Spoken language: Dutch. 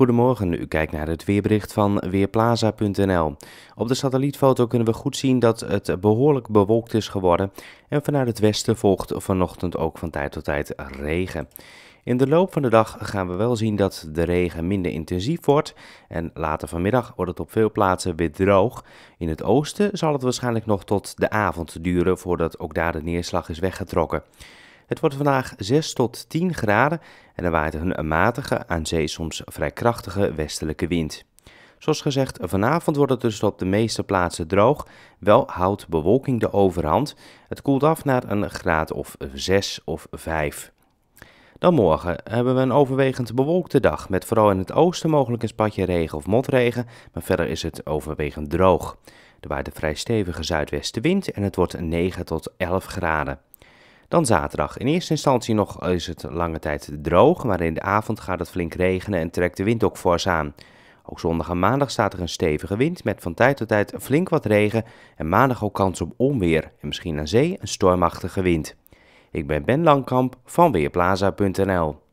Goedemorgen, u kijkt naar het weerbericht van Weerplaza.nl. Op de satellietfoto kunnen we goed zien dat het behoorlijk bewolkt is geworden en vanuit het westen volgt vanochtend ook van tijd tot tijd regen. In de loop van de dag gaan we wel zien dat de regen minder intensief wordt en later vanmiddag wordt het op veel plaatsen weer droog. In het oosten zal het waarschijnlijk nog tot de avond duren voordat ook daar de neerslag is weggetrokken. Het wordt vandaag 6 tot 10 graden en er waait een matige, aan zee soms vrij krachtige westelijke wind. Zoals gezegd, vanavond wordt het dus op de meeste plaatsen droog. Wel houdt bewolking de overhand. Het koelt af naar een graad of 6 of 5. Dan morgen hebben we een overwegend bewolkte dag, met vooral in het oosten mogelijk een spatje regen of motregen, maar verder is het overwegend droog. Er waait een vrij stevige zuidwestenwind en het wordt 9 tot 11 graden. Dan zaterdag. In eerste instantie nog is het lange tijd droog, maar in de avond gaat het flink regenen en trekt de wind ook fors aan. Ook zondag en maandag staat er een stevige wind met van tijd tot tijd flink wat regen en maandag ook kans op onweer en misschien aan zee een stormachtige wind. Ik ben Ben Langkamp van Weerplaza.nl